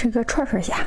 吃个串串虾。